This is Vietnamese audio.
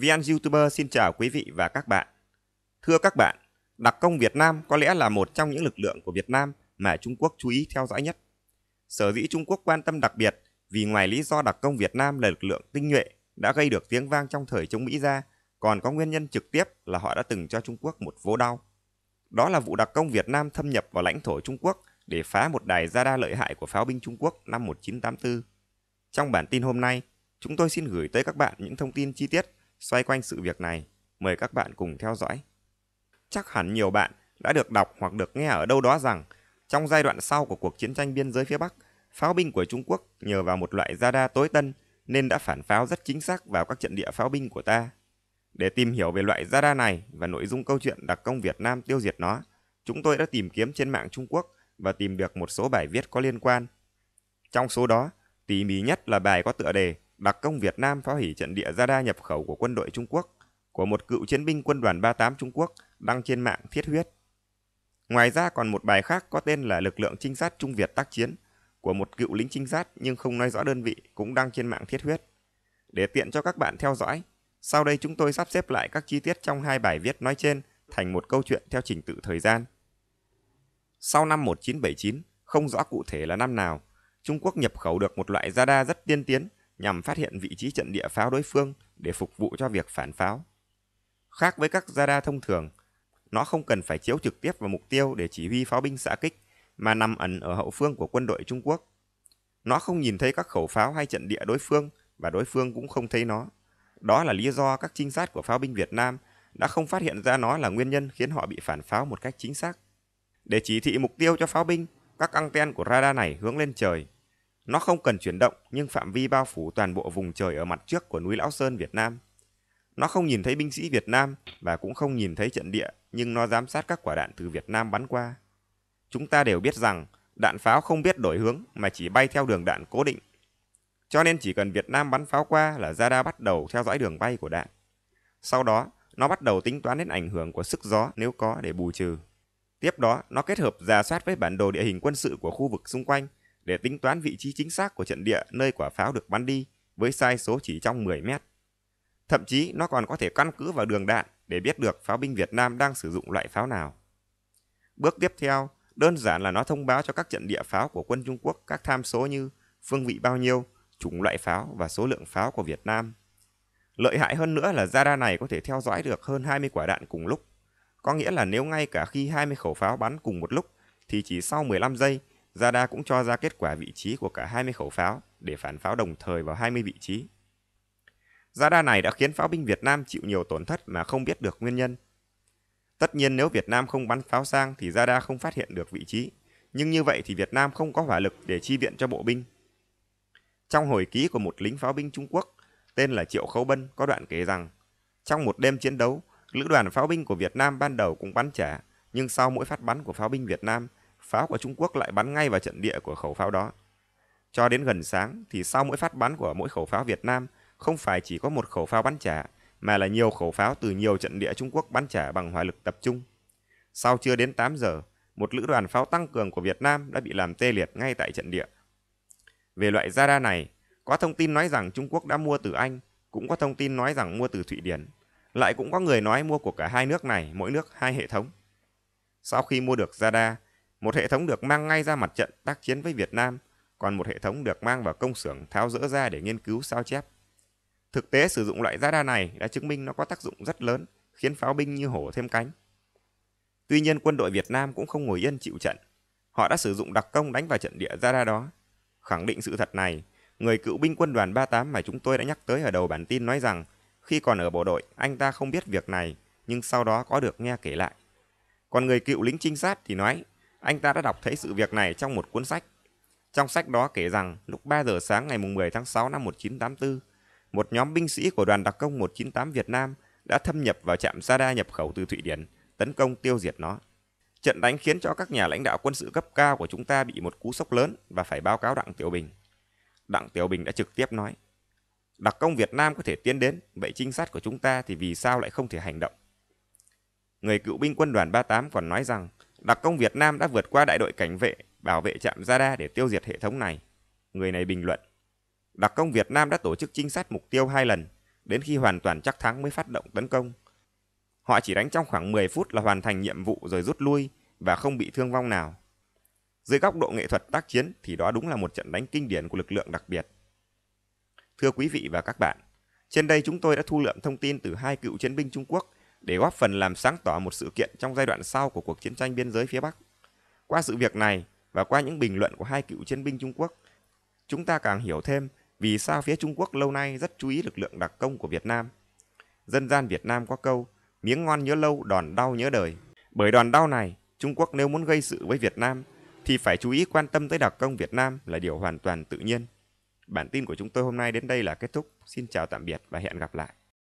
VN YouTuber xin chào quý vị và các bạn. Thưa các bạn, đặc công Việt Nam có lẽ là một trong những lực lượng của Việt Nam mà Trung Quốc chú ý theo dõi nhất. Sở dĩ Trung Quốc quan tâm đặc biệt vì ngoài lý do đặc công Việt Nam là lực lượng tinh nhuệ đã gây được tiếng vang trong thời chống Mỹ ra, còn có nguyên nhân trực tiếp là họ đã từng cho Trung Quốc một vố đau. Đó là vụ đặc công Việt Nam thâm nhập vào lãnh thổ Trung Quốc để phá một đài radar lợi hại của pháo binh Trung Quốc năm 1984. Trong bản tin hôm nay, chúng tôi xin gửi tới các bạn những thông tin chi tiết xoay quanh sự việc này. Mời các bạn cùng theo dõi. Chắc hẳn nhiều bạn đã được đọc hoặc được nghe ở đâu đó rằng trong giai đoạn sau của cuộc chiến tranh biên giới phía Bắc, pháo binh của Trung Quốc nhờ vào một loại radar tối tân nên đã phản pháo rất chính xác vào các trận địa pháo binh của ta. Để tìm hiểu về loại radar này và nội dung câu chuyện đặc công Việt Nam tiêu diệt nó, chúng tôi đã tìm kiếm trên mạng Trung Quốc và tìm được một số bài viết có liên quan. Trong số đó, tỉ mỉ nhất là bài có tựa đề Đặc công Việt Nam phá hủy trận địa radar nhập khẩu của quân đội Trung Quốc của một cựu chiến binh quân đoàn 38 Trung Quốc đăng trên mạng thiết huyết. Ngoài ra còn một bài khác có tên là Lực lượng trinh sát Trung Việt tác chiến của một cựu lính trinh sát nhưng không nói rõ đơn vị cũng đăng trên mạng thiết huyết. Để tiện cho các bạn theo dõi, sau đây chúng tôi sắp xếp lại các chi tiết trong hai bài viết nói trên thành một câu chuyện theo trình tự thời gian. Sau năm 1979, không rõ cụ thể là năm nào, Trung Quốc nhập khẩu được một loại radar rất tiên tiến nhằm phát hiện vị trí trận địa pháo đối phương để phục vụ cho việc phản pháo. Khác với các radar thông thường, nó không cần phải chiếu trực tiếp vào mục tiêu để chỉ huy pháo binh xạ kích, mà nằm ẩn ở hậu phương của quân đội Trung Quốc. Nó không nhìn thấy các khẩu pháo hay trận địa đối phương và đối phương cũng không thấy nó. Đó là lý do các trinh sát của pháo binh Việt Nam đã không phát hiện ra nó là nguyên nhân khiến họ bị phản pháo một cách chính xác. Để chỉ thị mục tiêu cho pháo binh, các anten của radar này hướng lên trời. Nó không cần chuyển động nhưng phạm vi bao phủ toàn bộ vùng trời ở mặt trước của núi Lão Sơn Việt Nam. Nó không nhìn thấy binh sĩ Việt Nam và cũng không nhìn thấy trận địa nhưng nó giám sát các quả đạn từ Việt Nam bắn qua. Chúng ta đều biết rằng đạn pháo không biết đổi hướng mà chỉ bay theo đường đạn cố định. Cho nên chỉ cần Việt Nam bắn pháo qua là radar bắt đầu theo dõi đường bay của đạn. Sau đó, nó bắt đầu tính toán đến ảnh hưởng của sức gió nếu có để bù trừ. Tiếp đó, nó kết hợp giả soát với bản đồ địa hình quân sự của khu vực xung quanh để tính toán vị trí chính xác của trận địa nơi quả pháo được bắn đi với sai số chỉ trong 10 mét. Thậm chí nó còn có thể căn cứ vào đường đạn để biết được pháo binh Việt Nam đang sử dụng loại pháo nào. Bước tiếp theo, đơn giản là nó thông báo cho các trận địa pháo của quân Trung Quốc các tham số như phương vị bao nhiêu, chủng loại pháo và số lượng pháo của Việt Nam. Lợi hại hơn nữa là radar này có thể theo dõi được hơn 20 quả đạn cùng lúc. Có nghĩa là nếu ngay cả khi 20 khẩu pháo bắn cùng một lúc thì chỉ sau 15 giây, radar cũng cho ra kết quả vị trí của cả 20 khẩu pháo để phản pháo đồng thời vào 20 vị trí. Radar này đã khiến pháo binh Việt Nam chịu nhiều tổn thất mà không biết được nguyên nhân. Tất nhiên nếu Việt Nam không bắn pháo sang thì radar không phát hiện được vị trí, nhưng như vậy thì Việt Nam không có hỏa lực để chi viện cho bộ binh. Trong hồi ký của một lính pháo binh Trung Quốc tên là Triệu Khấu Bân có đoạn kể rằng trong một đêm chiến đấu, lữ đoàn pháo binh của Việt Nam ban đầu cũng bắn trả, nhưng sau mỗi phát bắn của pháo binh Việt Nam, pháo của Trung Quốc lại bắn ngay vào trận địa của khẩu pháo đó. Cho đến gần sáng thì sau mỗi phát bắn của mỗi khẩu pháo Việt Nam không phải chỉ có một khẩu pháo bắn trả, mà là nhiều khẩu pháo từ nhiều trận địa Trung Quốc bắn trả bằng hỏa lực tập trung. Sau chưa đến 8 giờ, một lữ đoàn pháo tăng cường của Việt Nam đã bị làm tê liệt ngay tại trận địa. Về loại radar này, có thông tin nói rằng Trung Quốc đã mua từ Anh, cũng có thông tin nói rằng mua từ Thụy Điển. Lại cũng có người nói mua của cả hai nước này, mỗi nước hai hệ thống. Sau khi mua được radar, một hệ thống được mang ngay ra mặt trận tác chiến với Việt Nam, còn một hệ thống được mang vào công xưởng tháo rỡ ra để nghiên cứu sao chép. Thực tế sử dụng loại radar này đã chứng minh nó có tác dụng rất lớn, khiến pháo binh như hổ thêm cánh. Tuy nhiên quân đội Việt Nam cũng không ngồi yên chịu trận. Họ đã sử dụng đặc công đánh vào trận địa radar đó. Khẳng định sự thật này, người cựu binh quân đoàn 38 mà chúng tôi đã nhắc tới ở đầu bản tin nói rằng khi còn ở bộ đội, anh ta không biết việc này, nhưng sau đó có được nghe kể lại. Còn người cựu lính trinh sát thì nói, anh ta đã đọc thấy sự việc này trong một cuốn sách. Trong sách đó kể rằng, lúc 3 giờ sáng ngày 10 tháng 6 năm 1984, một nhóm binh sĩ của đoàn đặc công 198 Việt Nam đã thâm nhập vào trạm Sada nhập khẩu từ Thụy Điển, tấn công tiêu diệt nó. Trận đánh khiến cho các nhà lãnh đạo quân sự cấp cao của chúng ta bị một cú sốc lớn và phải báo cáo Đặng Tiểu Bình. Đặng Tiểu Bình đã trực tiếp nói, đặc công Việt Nam có thể tiến đến, vậy trinh sát của chúng ta thì vì sao lại không thể hành động? Người cựu binh quân đoàn 38 còn nói rằng, đặc công Việt Nam đã vượt qua đại đội cảnh vệ, bảo vệ trạm radar để tiêu diệt hệ thống này. Người này bình luận, đặc công Việt Nam đã tổ chức trinh sát mục tiêu hai lần, đến khi hoàn toàn chắc thắng mới phát động tấn công. Họ chỉ đánh trong khoảng 10 phút là hoàn thành nhiệm vụ rồi rút lui và không bị thương vong nào. Dưới góc độ nghệ thuật tác chiến thì đó đúng là một trận đánh kinh điển của lực lượng đặc biệt. Thưa quý vị và các bạn, trên đây chúng tôi đã thu lượm thông tin từ hai cựu chiến binh Trung Quốc để góp phần làm sáng tỏ một sự kiện trong giai đoạn sau của cuộc chiến tranh biên giới phía Bắc. Qua sự việc này và qua những bình luận của hai cựu chiến binh Trung Quốc, chúng ta càng hiểu thêm vì sao phía Trung Quốc lâu nay rất chú ý lực lượng đặc công của Việt Nam. Dân gian Việt Nam có câu, miếng ngon nhớ lâu, đòn đau nhớ đời. Bởi đòn đau này, Trung Quốc nếu muốn gây sự với Việt Nam thì phải chú ý quan tâm tới đặc công Việt Nam là điều hoàn toàn tự nhiên. Bản tin của chúng tôi hôm nay đến đây là kết thúc. Xin chào tạm biệt và hẹn gặp lại.